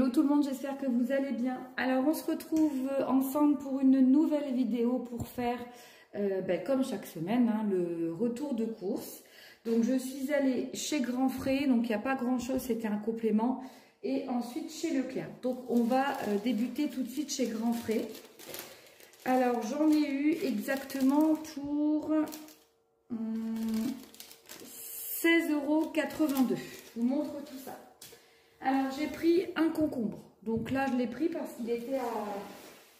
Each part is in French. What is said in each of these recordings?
Hello tout le monde, j'espère que vous allez bien. Alors on se retrouve ensemble pour une nouvelle vidéo pour faire, euh, ben, comme chaque semaine, hein, le retour de course. Donc je suis allée chez Grand Frais, donc il n'y a pas grand chose, c'était un complément. Et ensuite chez Leclerc. Donc on va euh, débuter tout de suite chez Grand Frais. Alors j'en ai eu exactement pour 16,82 16,82 euros. Je vous montre tout ça. Alors, j'ai pris un concombre. Donc là, je l'ai pris parce qu'il était à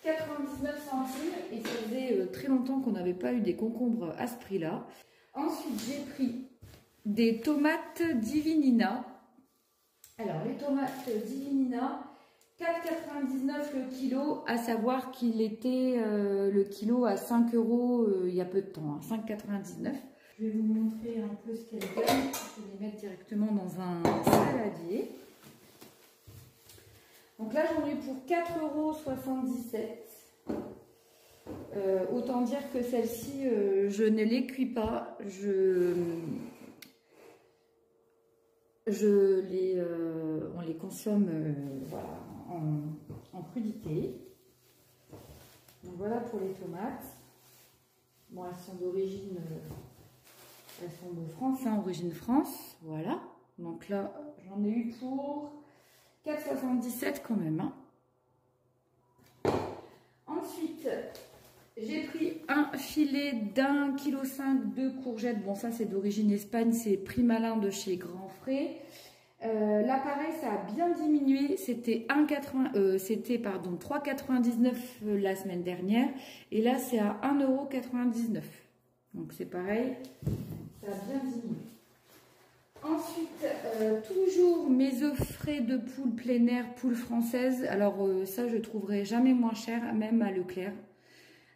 99 centimes et ça faisait euh, très longtemps qu'on n'avait pas eu des concombres à ce prix-là. Ensuite, j'ai pris des tomates Divinina. Alors, les tomates Divinina, 4,99 le kilo, à savoir qu'il était euh, le kilo à 5 euros euh, il y a peu de temps, 5,99. Hein, je vais vous montrer un peu ce qu'elle donne. Je vais les mettre directement dans un saladier. Donc là, j'en ai pour 4,77 euros. Euh, autant dire que celle-ci, euh, je ne les cuis pas. Je, les, euh, on les consomme voilà, en, crudité. Voilà pour les tomates. Bon, elles sont d'origine, elles sont de France, hein, origine France. Voilà. Donc là, j'en ai eu pour 4,77 quand même. Hein. Ensuite, j'ai pris un filet d'un kilo cinq de courgettes. Bon, ça c'est d'origine Espagne, c'est prix malin de chez Grand Frais. Euh, L'appareil, ça a bien diminué. C'était euh, c'était pardon 3,99 euh, la semaine dernière. Et là, c'est à 1,99€. Donc c'est pareil, ça a bien diminué. Ensuite, euh, toujours mes œufs frais de poule plein air, poule française. Alors euh, ça, je trouverai jamais moins cher, même à Leclerc.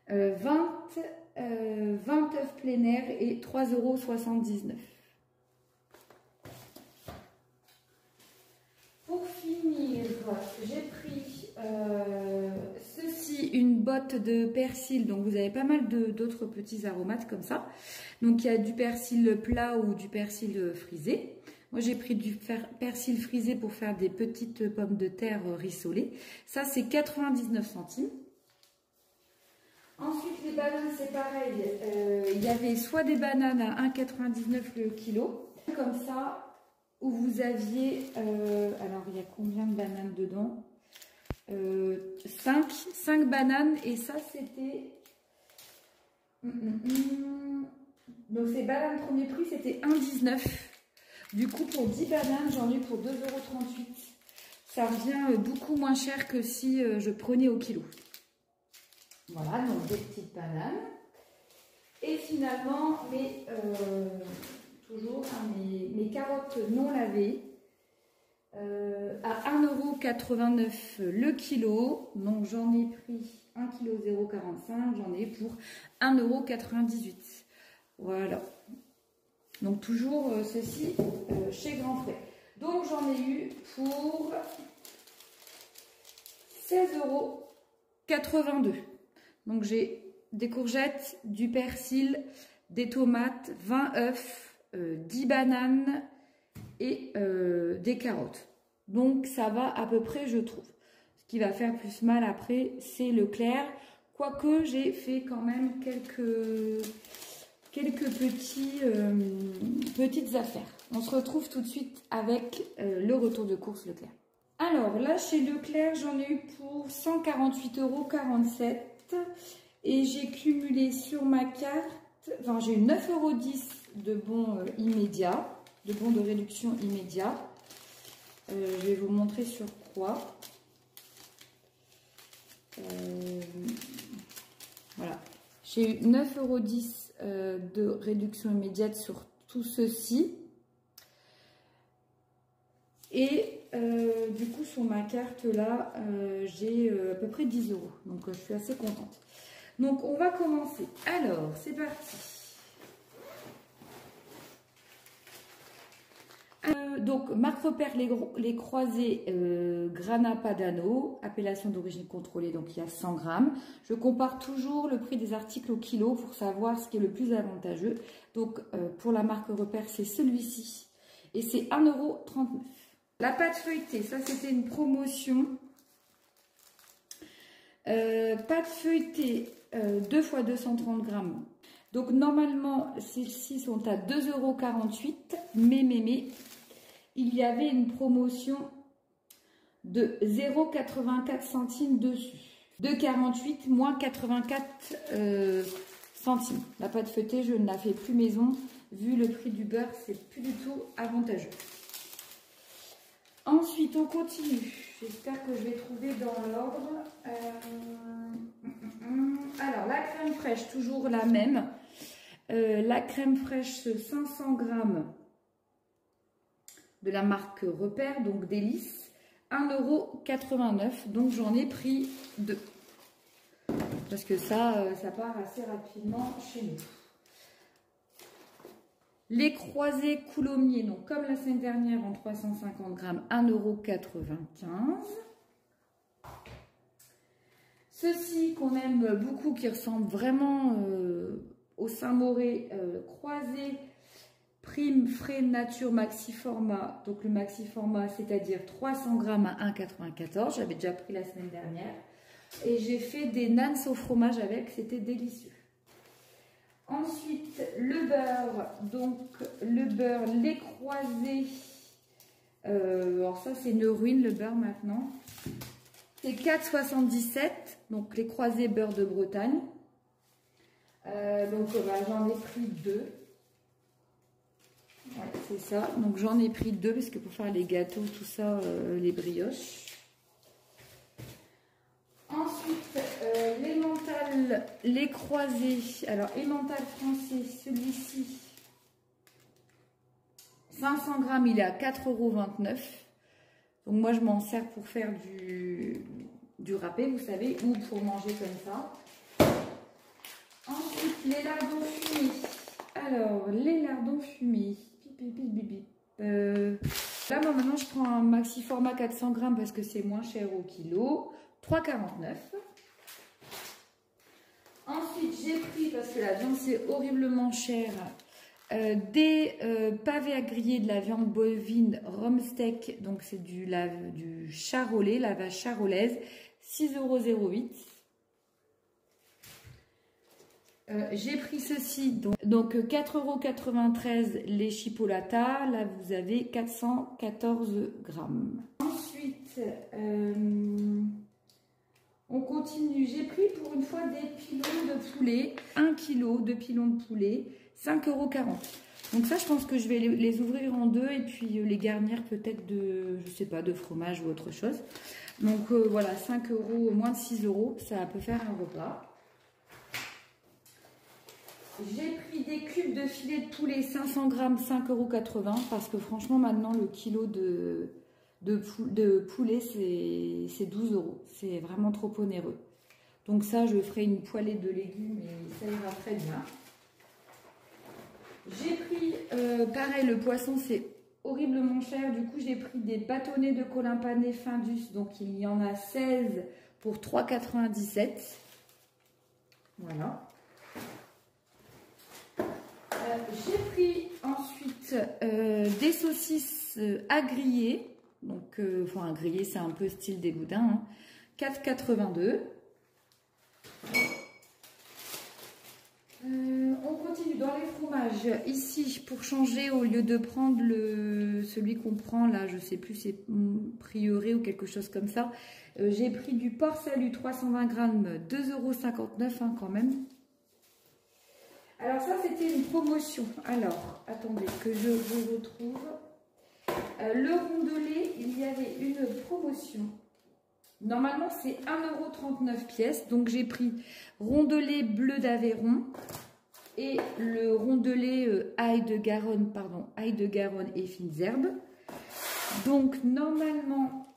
20, 20 œufs plein air et 3,79 euros. Pour finir, j'ai pris euh, ceci, une botte de persil. Donc vous avez pas mal d'autres petits aromates comme ça. Donc il y a du persil plat ou du persil frisé. Moi j'ai pris du persil frisé pour faire des petites pommes de terre rissolées. Ça c'est 99 centimes. Ensuite les bananes c'est pareil. Euh, il y avait soit des bananes à 1,99 le kilo. Comme ça, où vous aviez, euh, alors il y a combien de bananes dedans? 5, euh, 5 bananes et ça c'était, hum, hum, hum. donc ces bananes premier prix c'était 1,19. Du coup pour 10 bananes j'en ai pour 2,38€. Ça revient beaucoup moins cher que si euh, je prenais au kilo. Voilà, donc des petites bananes. Et finalement, mes, toujours hein, mes, carottes non lavées euh, à 1,89€ le kilo. Donc j'en ai pris 1,045 kg, j'en ai pour 1,98€. Voilà. Donc toujours euh, ceci euh, chez Grand Frais. Donc j'en ai eu pour 16,82€. Donc j'ai des courgettes, du persil, des tomates, 20 œufs, 10 euh, bananes et des carottes. Donc ça va à peu près, je trouve. Ce qui va faire plus mal après, c'est le clair. Quoique j'ai fait quand même quelques, quelques petits, euh, petites affaires. On se retrouve tout de suite avec le retour de course Leclerc. Alors là, chez Leclerc, j'en ai eu pour 148,47 euros. Et j'ai cumulé sur ma carte, enfin j'ai eu 9,10 euros de bons euh, immédiats, de bons de réduction immédiat. Euh, je vais vous montrer sur quoi. Euh, voilà. J'ai eu 9,10 euros de réduction immédiate sur tout ceci. Et du coup, sur ma carte là, j'ai à peu près 10 euros. Donc, je suis assez contente. Donc, on va commencer. Alors, c'est parti. Donc, marque repère les, croisés euh, Grana Padano, appellation d'origine contrôlée, donc il y a 100 grammes. Je compare toujours le prix des articles au kilo pour savoir ce qui est le plus avantageux. Donc, euh, pour la marque repère, c'est celui-ci. Et c'est 1,39€. La pâte feuilletée, ça c'était une promotion. Euh, pâte feuilletée, 2 x 230 grammes. Donc normalement, celles-ci sont à 2,48 euros. Mais, mais, mais, il y avait une promotion de 0,84 centimes dessus. 2,48 moins 84 euh, centimes. La pâte feuilletée, je ne la fais plus maison. Vu le prix du beurre, c'est plus du tout avantageux. Ensuite, on continue. J'espère que je vais trouver dans l'ordre. Euh, alors, la crème fraîche, toujours la même. Euh, la crème fraîche 500 grammes de la marque Repère, donc Délice, 1,89€. Donc, j'en ai pris deux. Parce que ça, euh, ça part assez rapidement chez nous. Les croisés coulommiers, donc comme la semaine dernière en 350 grammes, 1,95€. Ceci qu'on aime beaucoup, qui ressemble vraiment euh, au Saint-Mauré euh, croisé prime frais nature maxi format. Donc le maxi format, c'est-à-dire 300 grammes à 1,94. J'avais déjà pris la semaine dernière. Et j'ai fait des nanes au fromage avec, c'était délicieux. Ensuite, le beurre. Donc, le beurre, les croisés. Euh, alors ça, c'est une ruine, le beurre maintenant. C'est 4,77. Donc, les croisés beurre de Bretagne. Euh, donc, euh, bah, j'en ai pris deux. C'est ça. Donc, j'en ai pris deux parce que pour faire les gâteaux, tout ça, les brioches. Ensuite, euh, les croisés. Alors, emmental français, celui-ci, 500 grammes, il est à 4,29 euros. Donc, moi, je m'en sers pour faire du, du râpé, vous savez, ou pour manger comme ça. Ensuite, les lardons fumés. Alors, les lardons fumés. Euh, là, moi, maintenant, je prends un maxi format 400 grammes parce que c'est moins cher au kilo. 3,49. Ensuite, j'ai pris, parce que la viande c'est horriblement cher, euh, des euh, pavés à griller de la viande bovine rhum steak. Donc c'est du, du charolais, la vache charolaise, 6,08€. Euh, j'ai pris ceci, donc, donc 4,93€ les chipolatas. Là, vous avez 414 grammes. Ensuite, on continue. J'ai pris pour une fois des pilons de poulet. 1 kg de pilons de poulet. 5,40 euros. Donc ça, je pense que je vais les, ouvrir en deux et puis euh, les garnir peut-être de, je sais pas, de fromage ou autre chose. Donc euh, voilà, 5 euros, moins de 6 euros, ça peut faire un repas. J'ai pris des cubes de filet de poulet 500 grammes, 5,80 euros parce que franchement maintenant le kilo de, de, poulet, c'est 12 euros. C'est vraiment trop onéreux. Donc ça, je ferai une poêlée de légumes et ça ira très bien. J'ai pris, euh, pareil, le poisson, c'est horriblement cher. Du coup, j'ai pris des bâtonnets de colimpané Findus. Donc, il y en a 16 pour 3,97. Voilà. Euh, j'ai pris ensuite euh, des saucisses à griller. Donc, euh, enfin, grillé, c'est un peu style des boudins. 4,82. Hein. Euh, on continue dans les fromages. Ici, pour changer, au lieu de prendre le, celui qu'on prend là, je sais plus, c'est Prieuré ou quelque chose comme ça. Euh, j'ai pris du porc salut 320 grammes, 2,59€ hein, quand même. Alors ça, c'était une promotion. Alors, attendez que je vous retrouve. Euh, le rondelet, il y avait une promotion. Normalement, c'est 1,39€ pièces. Donc, j'ai pris rondelet bleu d'Aveyron et le rondelet euh, ail de Garonne, pardon, ail de Garonne et fines herbes. Donc, normalement,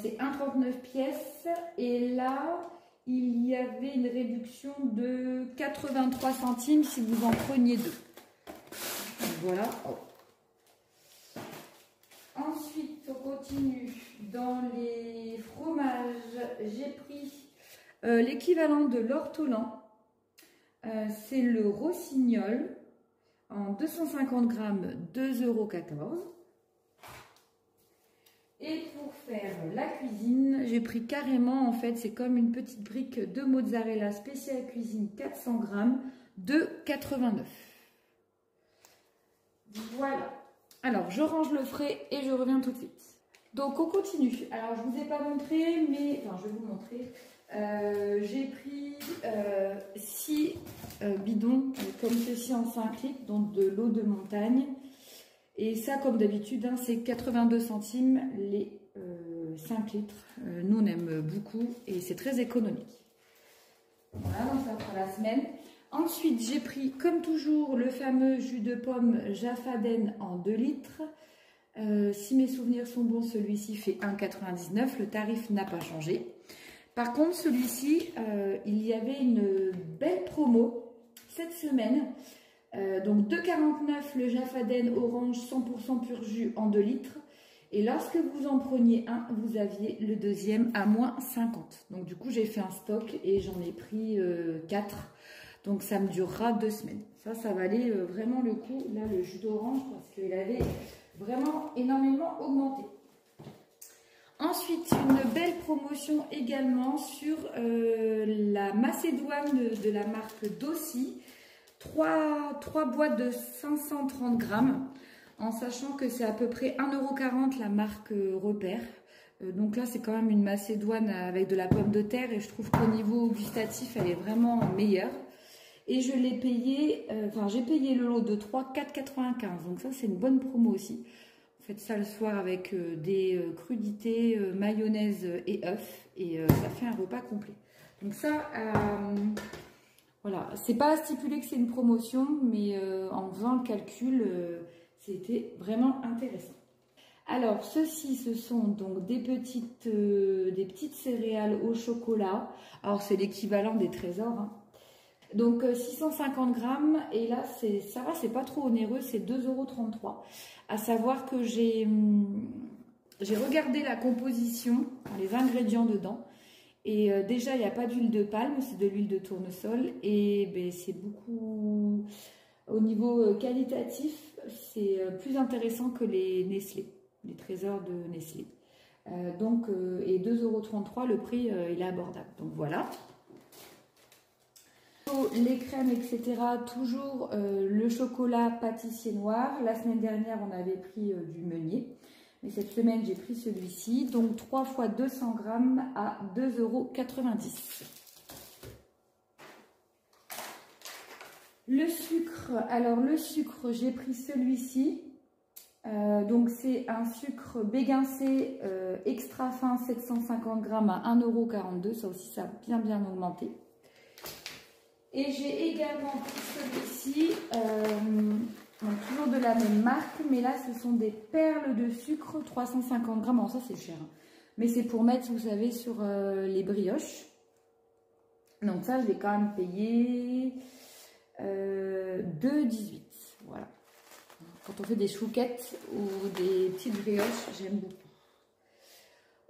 c'est 1,39 pièces. Et là, il y avait une réduction de 83 centimes si vous en preniez deux. Voilà. Ensuite, on continue dans les fromages. J'ai pris euh, l'équivalent de l'ortolan. Euh, c'est le rossignol en 250 grammes, 2,14 euros. Et pour faire la cuisine, j'ai pris carrément, en fait, c'est comme une petite brique de mozzarella spéciale cuisine 400 grammes de 89. Voilà. Alors, je range le frais et je reviens tout de suite. Donc, on continue. Alors, je ne vous ai pas montré, mais... Enfin, je vais vous montrer. Euh, j'ai pris 6 euh, euh, bidons comme ceci en 5 litres, donc de l'eau de montagne. Et ça, comme d'habitude, hein, c'est 82 centimes les 5 litres. nous, on aime beaucoup et c'est très économique. Voilà, donc ça fera la semaine. Ensuite, j'ai pris, comme toujours, le fameux jus de pomme Jaffaden en 2 litres. si mes souvenirs sont bons, celui-ci fait 1,99. Le tarif n'a pas changé. Par contre, celui-ci, euh, il y avait une belle promo cette semaine. Euh, donc 2,49 le Jaffaden orange 100% pur jus en 2 litres. Et lorsque vous en preniez un, vous aviez le deuxième à moins 50. Donc du coup, j'ai fait un stock et j'en ai pris 4. Euh, donc ça me durera deux semaines. Ça, ça valait vraiment le coup. Là, le jus d'orange, parce qu'il avait vraiment énormément augmenté. Ensuite, une belle promotion également sur euh, la Macédoine de, la marque Dossi. Trois, boîtes de 530 grammes, en sachant que c'est à peu près 1,40€ la marque euh, Repère. Euh, donc là, c'est quand même une Macédoine avec de la pomme de terre et je trouve qu'au niveau gustatif, elle est vraiment meilleure. Et je l'ai payé, enfin j'ai payé le lot de 3, 4,95. Donc ça, c'est une bonne promo aussi. Faites ça le soir avec euh, des euh, crudités, euh, mayonnaise et œufs. Et ça fait un repas complet. Donc ça, voilà. C'est pas stipulé que c'est une promotion, mais en faisant le calcul, c'était vraiment intéressant. Alors, ceci, ce sont donc des petites, des petites céréales au chocolat. Alors, c'est l'équivalent des trésors. Hein. Donc, 650 grammes. Et là, ça va, c'est pas trop onéreux. C'est 2,33 euros. À savoir que hum, j'ai regardé la composition, les ingrédients dedans. Et euh, déjà, il n'y a pas d'huile de palme, c'est de l'huile de tournesol. Et ben, c'est beaucoup, au niveau euh, qualitatif, c'est euh, plus intéressant que les Nestlé, les trésors de Nestlé. donc, et 2,33€, le prix, il est abordable. Donc voilà les crèmes, etc. Toujours le chocolat pâtissier noir. La semaine dernière, on avait pris du meunier. Mais cette semaine, j'ai pris celui-ci. Donc 3 fois 200 grammes à 2,90 euros. Le sucre, alors le sucre, j'ai pris celui-ci. Euh, donc c'est un sucre béguincé extra fin 750 grammes à 1,42€. Ça aussi, ça a bien bien augmenté. Et j'ai également pris celui-ci, euh, toujours de la même marque, mais là ce sont des perles de sucre, 350 grammes. Alors ça c'est cher, hein. mais c'est pour mettre, vous savez, sur euh, les brioches. Donc ça je l'ai quand même payé euh, 2,18. Voilà. Quand on fait des chouquettes ou des petites brioches, j'aime beaucoup.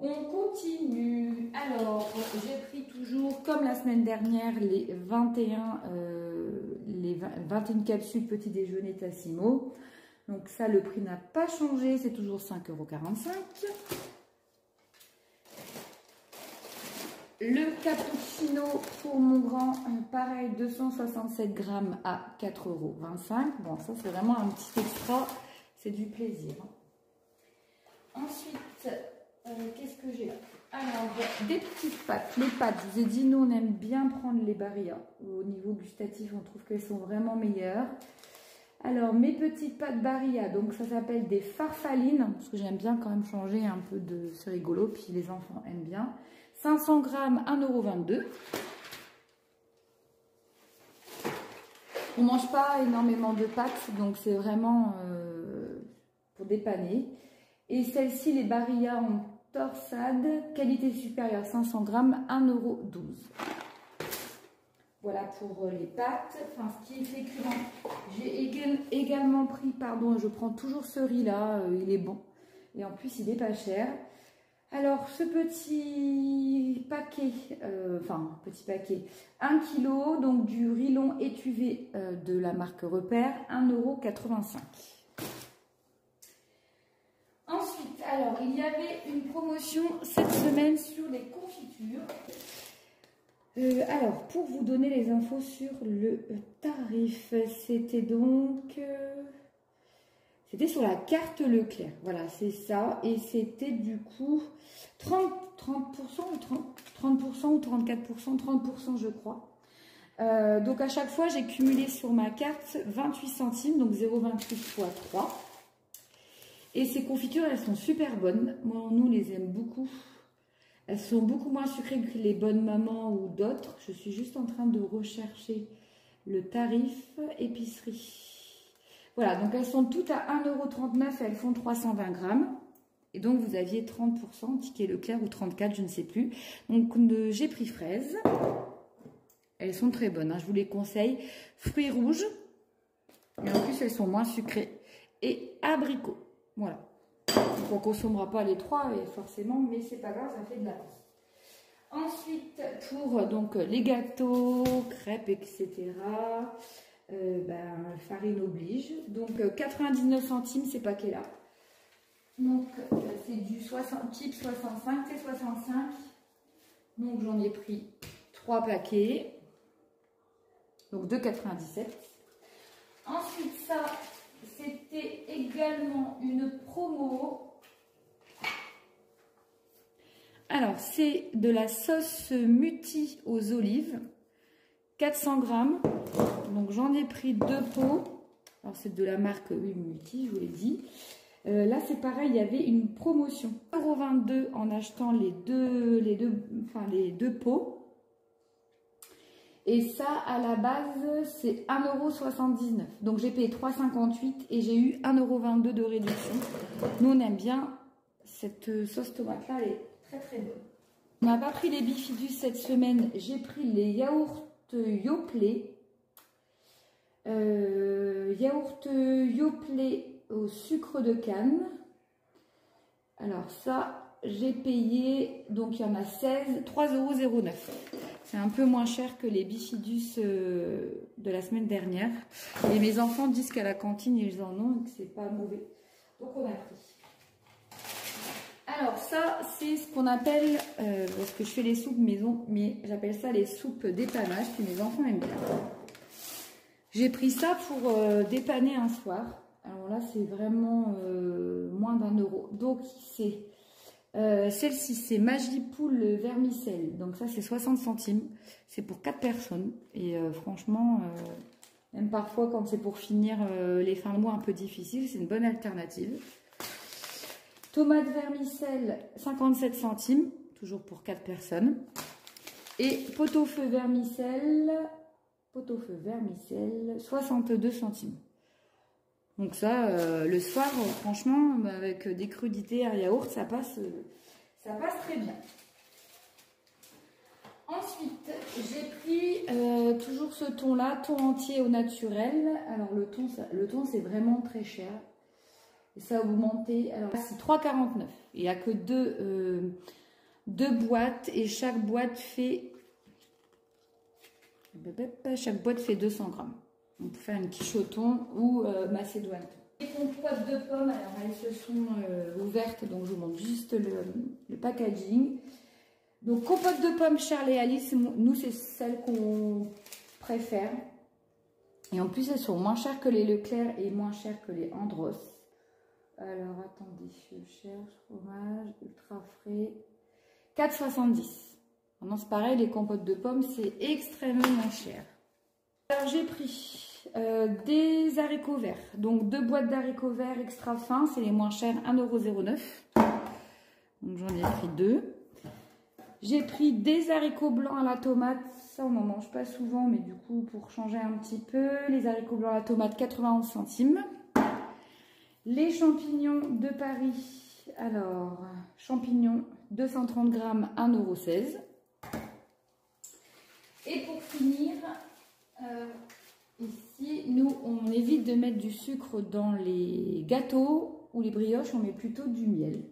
On continue. Alors, j'ai pris toujours, comme la semaine dernière, les 21, euh, les 21 capsules petit déjeuner Tassimo. Donc ça, le prix n'a pas changé, c'est toujours 5,45 euros. Le cappuccino pour mon grand, pareil, 267 grammes à 4,25 euros. Bon, ça, c'est vraiment un petit extra. C'est du plaisir. Ensuite, euh, qu'est-ce que j'ai Alors, des petites pâtes. Les pâtes, je vous ai dit, nous, on aime bien prendre les Barilla. Au niveau gustatif, on trouve qu'elles sont vraiment meilleures. Alors, mes petites pâtes Barilla, donc ça s'appelle des farfalines, parce que j'aime bien quand même changer un peu de... C'est rigolo, puis les enfants aiment bien. 500 grammes, 1,22€. On mange pas énormément de pâtes, donc c'est vraiment euh, pour dépanner. Et celles-ci, les Barilla ont Torsade, qualité supérieure 500 grammes, 1,12€. Voilà pour euh, les pâtes. Enfin, ce qui est féculent. J'ai également pris, pardon, je prends toujours ce riz-là, euh, il est bon. Et en plus, il est pas cher. Alors, ce petit paquet, euh, enfin, petit paquet, 1 kg, donc du riz long étuvé de la marque Repère, 1,85€. Ensuite, Alors, il y avait cette semaine sur les confitures. Euh, alors, pour vous donner les infos sur le tarif, c'était donc... Euh, c'était sur la carte Leclerc. Voilà, c'est ça. Et c'était du coup 30, 30% ou 30, 30% ou 34%, 30% je crois. Euh, donc à chaque fois, j'ai cumulé sur ma carte 28 centimes, donc 0,28 x 3. Et ces confitures, elles sont super bonnes. Moi, nous, les aime beaucoup. Elles sont beaucoup moins sucrées que les bonnes mamans ou d'autres. Je suis juste en train de rechercher le tarif épicerie. Voilà, donc elles sont toutes à 1,39€ et elles font 320 grammes. Et donc, vous aviez 30%, ticket Leclerc ou 34, je ne sais plus. Donc, j'ai pris fraises. Elles sont très bonnes, hein, je vous les conseille. Fruits rouges. Et en plus, elles sont moins sucrées. Et abricots. Voilà. Donc, on ne consommera pas les trois, forcément, mais c'est pas grave, ça fait de la. Ensuite, pour donc les gâteaux, crêpes, etc., euh, ben, farine oblige. Donc, 99 euh, centimes ces paquets-là. Donc, euh, c'est du 60, type 65, c'est 65. Donc, j'en ai pris 3 paquets. Donc, 2,97. Ensuite, ça, c'était également une promo. Alors, c'est de la sauce muti aux olives. 400 grammes. Donc, j'en ai pris deux pots. Alors, c'est de la marque oui, Muti, je vous l'ai dit. Euh, là, c'est pareil, il y avait une promotion. 1,22€ en achetant les deux, les, deux, enfin, les deux pots. Et ça, à la base, c'est 1,79€. Donc, j'ai payé 3,58€ et j'ai eu 1,22€ de réduction. Nous, on aime bien cette sauce tomate-là. Elle est très, très bonne. On n'a pas pris les bifidus cette semaine. J'ai pris les yaourts Yoplait. Euh, yaourt Yoplait au sucre de canne. Alors ça, j'ai payé, donc il y en a 16, 3,09€. C'est un peu moins cher que les bifidus euh, de la semaine dernière. Et mes enfants disent qu'à la cantine, ils en ont et que c'est pas mauvais. Donc on a pris. Alors ça, c'est ce qu'on appelle, euh, parce que je fais les soupes maison, mais j'appelle ça les soupes dépannage, que mes enfants aiment bien. J'ai pris ça pour euh, dépanner un soir. Alors là, c'est vraiment moins d'un euro. Donc, c'est celle-ci, c'est Magipoule vermicelle. Donc ça, c'est 60 centimes. C'est pour 4 personnes. Et franchement, même parfois, quand c'est pour finir les fins de mois un peu difficiles, c'est une bonne alternative. Tomate vermicelle, 57 centimes, toujours pour 4 personnes. Et pot-au-feu vermicelle, pot-au-feu vermicelle, 62 centimes. Donc ça, euh, le soir, franchement, avec des crudités, un yaourt, ça passe, ça passe très bien. Ensuite, j'ai pris euh, toujours ce thon-là, thon entier au naturel. Alors le thon c'est vraiment très cher ça a augmenté. Alors, c'est 3,49. Il n'y a que deux, euh, deux boîtes et chaque boîte fait. Chaque boîte fait 200 grammes. On peut faire une thon ou euh, macédoine. Les compotes de pommes, alors elles se sont euh, ouvertes, donc je vous montre juste le, packaging. Donc compote de pommes Charles et Alice, nous c'est celle qu'on préfère. Et en plus elles sont moins chères que les Leclerc et moins chères que les Andros. Alors, attendez, je cherche fromage ultra frais. 4,70. Non, c'est pareil, les compotes de pommes, c'est extrêmement cher. Alors, j'ai pris euh, des haricots verts. Donc, deux boîtes d'haricots verts extra fins, c'est les moins chers, 1,09€. Donc, j'en ai pris deux. J'ai pris des haricots blancs à la tomate. Ça, on n'en mange pas souvent, mais du coup, pour changer un petit peu, les haricots blancs à la tomate, 91 centimes. Les champignons de Paris. Alors, champignons 230 grammes, 1,16€. Et pour finir, euh, ici, nous, on évite de mettre du sucre dans les gâteaux ou les brioches, on met plutôt du miel.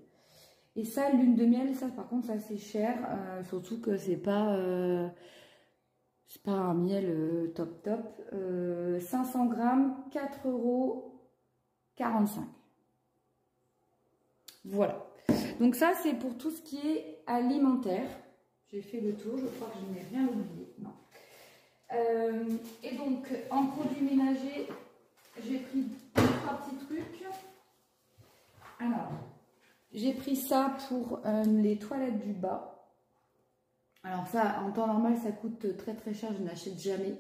Et ça, l'une de miel, ça par contre, ça c'est cher, euh, surtout que c'est pas, euh, pas un miel top top. 500 grammes, 4 euros 45. Voilà. Donc ça, c'est pour tout ce qui est alimentaire. J'ai fait le tour, je crois que je n'ai rien oublié. Non. Euh, et donc, en produits ménagers, j'ai pris trois petits trucs. Alors, j'ai pris ça pour euh, les toilettes du bas. Alors ça, en temps normal, ça coûte très très cher, je n'achète jamais.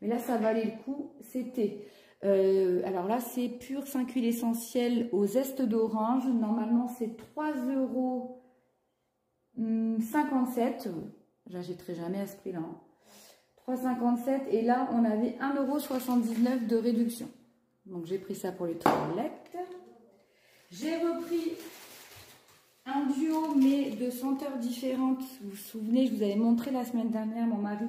Mais là, ça valait le coup. C'était, euh, alors là, c'est pur 5 huiles essentielles aux zestes d'orange. Normalement, c'est 3,57 euros. J'achèterai jamais à ce prix-là. 3,57 hein. et là, on avait 1,79€ de réduction. Donc, j'ai pris ça pour les toilettes. J'ai repris un duo, mais de senteurs différentes. Vous vous souvenez, je vous avais montré la semaine dernière, mon mari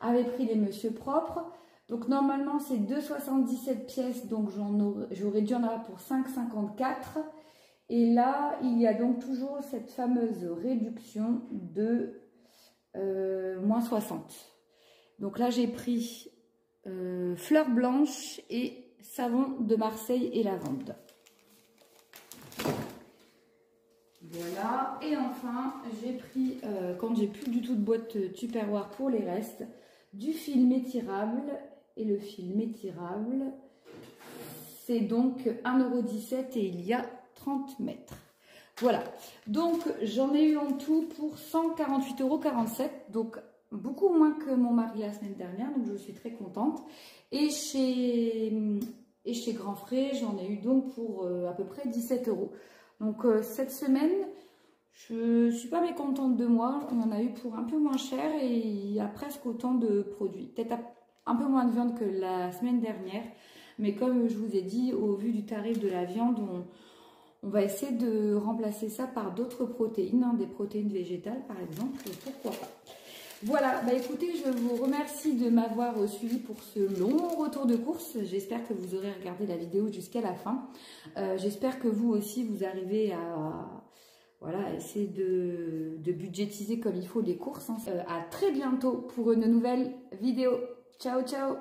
avait pris les Monsieur Propres. Donc normalement, c'est 2,77 pièces, donc j'aurais dû en avoir pour 5,54. Et là, il y a donc toujours cette fameuse réduction de euh, moins 60. Donc là, j'ai pris euh, fleurs blanches et savon de Marseille et lavande. Voilà. Et enfin, j'ai pris, euh, quand j'ai plus du tout de boîte Tupperware pour les restes, du film étirable. Et le film étirable, c'est donc 1,17€ et il y a 30 mètres. Voilà. Donc, j'en ai eu en tout pour 148,47€. Donc, beaucoup moins que mon mari la semaine dernière. Donc, je suis très contente. Et chez, et chez Grand Frais, j'en ai eu donc pour euh, à peu près 17 euros. Donc euh, cette semaine, je suis pas mécontente de moi. On en a eu pour un peu moins cher et il y a presque autant de produits. Peut-être un peu moins de viande que la semaine dernière. Mais comme je vous ai dit, au vu du tarif de la viande, on, va essayer de remplacer ça par d'autres protéines, hein, des protéines végétales par exemple, pourquoi pas? Voilà, bah écoutez, je vous remercie de m'avoir suivi pour ce long retour de course. J'espère que vous aurez regardé la vidéo jusqu'à la fin. Euh, j'espère que vous aussi, vous arrivez à voilà, essayer de, budgétiser comme il faut les courses. Hein. Euh, à très bientôt pour une nouvelle vidéo. Ciao, ciao